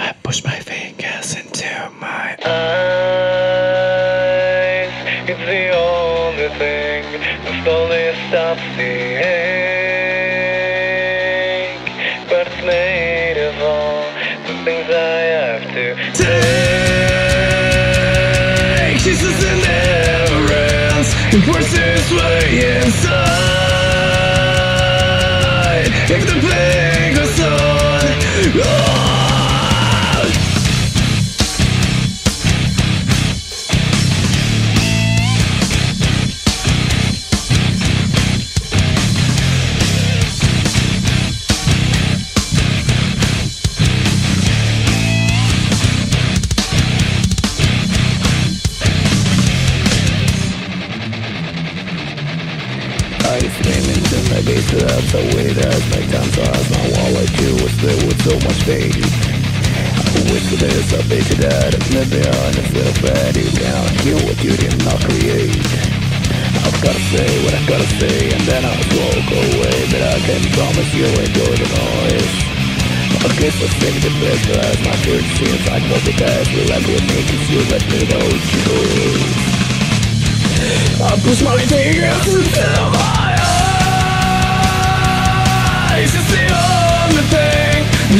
I push my fingers into my eyes. It's the only thing that slowly stops the ache. But it's made of all the things I have to take. Jesus in errands, and forces way inside. If the into my base that's the way that my time as my wallet too was filled with so much pain. I wish for this, I bet you that I've been honest with a bad you can hear what you did not create. I've gotta say what I gotta say and then I'll walk away But I can promise you enjoy the noise. I guess I think the best as my church seems like the best will ever make is you let me know truth I push my fingers into my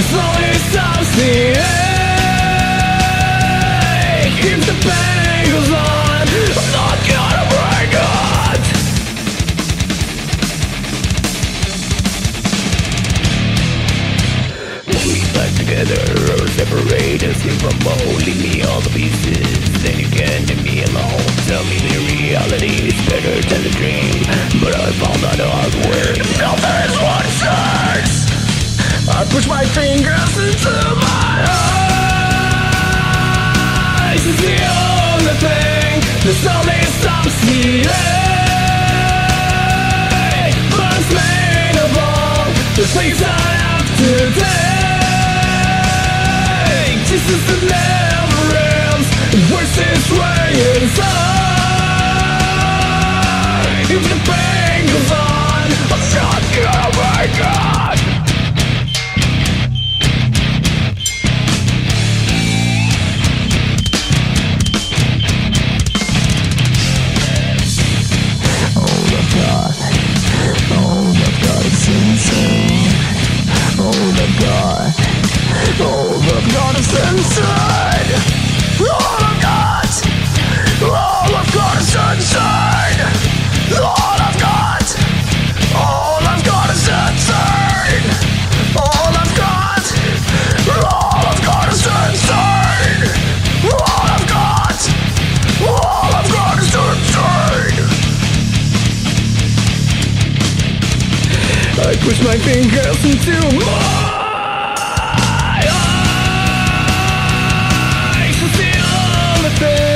slowly stops the the pain goes I'm not gonna break it We back together or separate us from holding me all the pieces Then you can leave me alone Tell me the reality is better than the dream But I found out push my fingers into my eyes. It's the only thing that slowly stops ache But it's of all the things I have to take This is the never ends Worse is way All I've got All I've got is All I've got All I've got is All I've got All I've got is All I've got All I've got is I push my fingers into my only